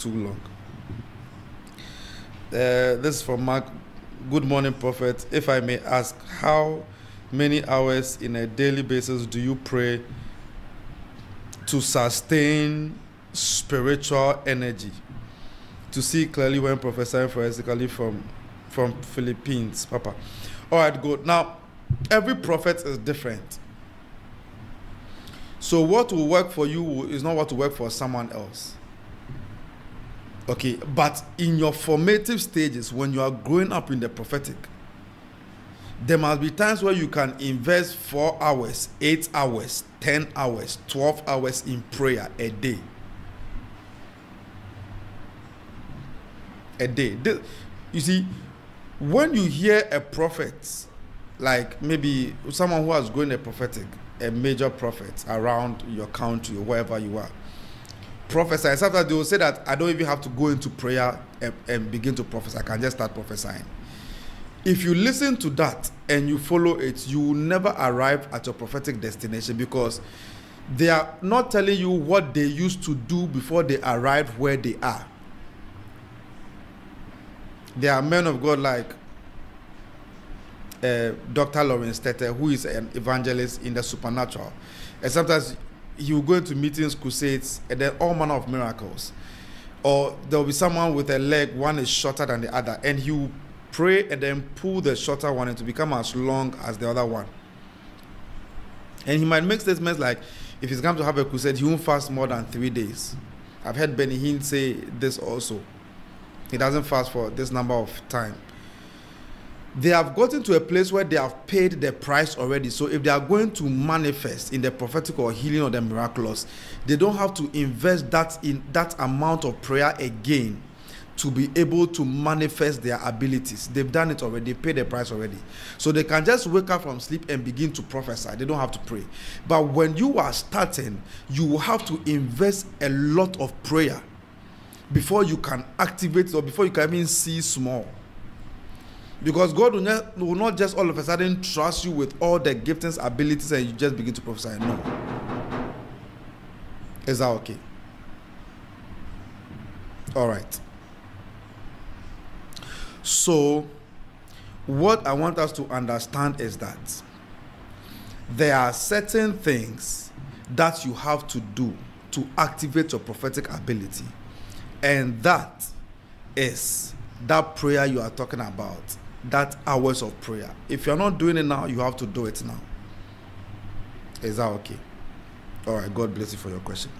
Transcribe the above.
too long. Uh, this is from Mark. Good morning, Prophet. If I may ask, how many hours in a daily basis do you pray to sustain spiritual energy? To see clearly when prophesying forensically from from Philippines, Papa. All right, good. Now, every prophet is different. So what will work for you is not what will work for someone else. Okay, but in your formative stages, when you are growing up in the prophetic, there must be times where you can invest four hours, eight hours, ten hours, twelve hours in prayer a day. A day. You see, when you hear a prophet, like maybe someone who has grown a prophetic, a major prophet around your country or wherever you are, prophesy. Sometimes they will say that I don't even have to go into prayer and, and begin to prophesy. I can just start prophesying. If you listen to that and you follow it, you will never arrive at your prophetic destination because they are not telling you what they used to do before they arrived where they are. There are men of God like uh, Dr. Lawrence Tetteh, who is an evangelist in the supernatural. And sometimes he will go into meetings, crusades, and then all manner of miracles. Or there will be someone with a leg, one is shorter than the other, and he will pray and then pull the shorter one and to become as long as the other one. And he might make statements like, if he's going to have a crusade, he won't fast more than three days. I've heard Benny Hinn say this also. He doesn't fast for this number of time they have gotten to a place where they have paid the price already. So if they are going to manifest in the prophetic or healing or the miraculous, they don't have to invest that in that amount of prayer again to be able to manifest their abilities. They've done it already, they paid the price already. So they can just wake up from sleep and begin to prophesy. They don't have to pray. But when you are starting, you will have to invest a lot of prayer before you can activate or before you can even see small. Because God will not, will not just all of a sudden trust you with all the giftings, abilities, and you just begin to prophesy. No. Is that okay? All right. So, what I want us to understand is that there are certain things that you have to do to activate your prophetic ability, and that is that prayer you are talking about that hours of prayer. If you're not doing it now, you have to do it now. Is that okay? All right. God bless you for your question.